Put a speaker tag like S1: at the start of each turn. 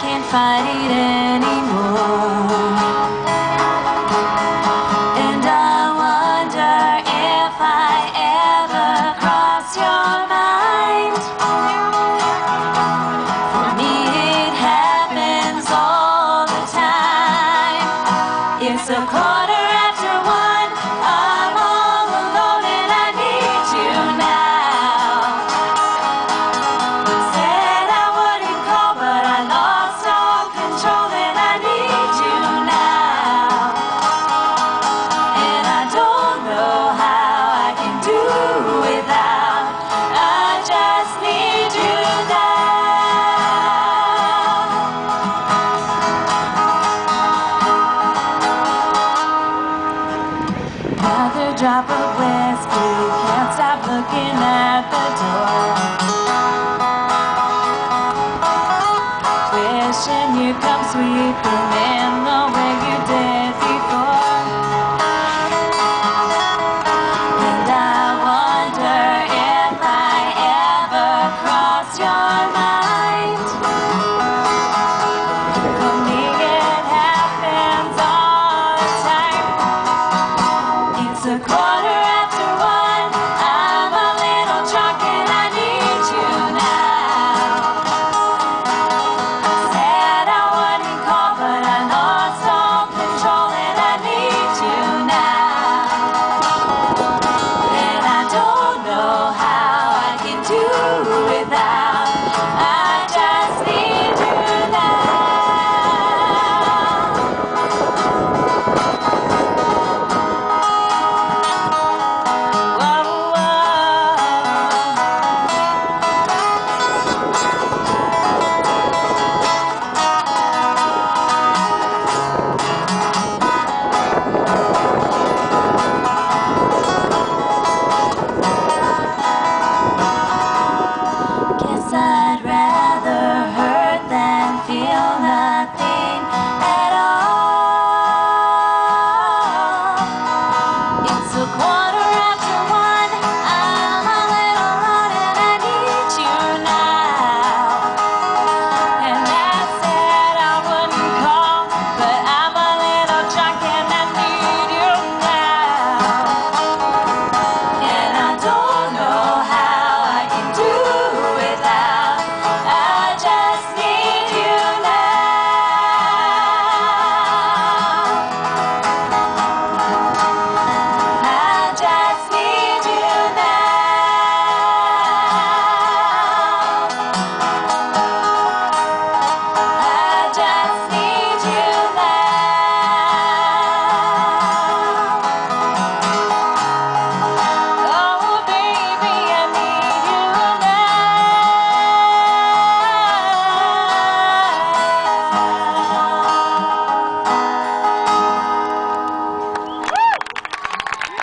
S1: can't fight it anymore. Another drop of whiskey, can't stop looking at the door. Wishing you'd come sweeping in.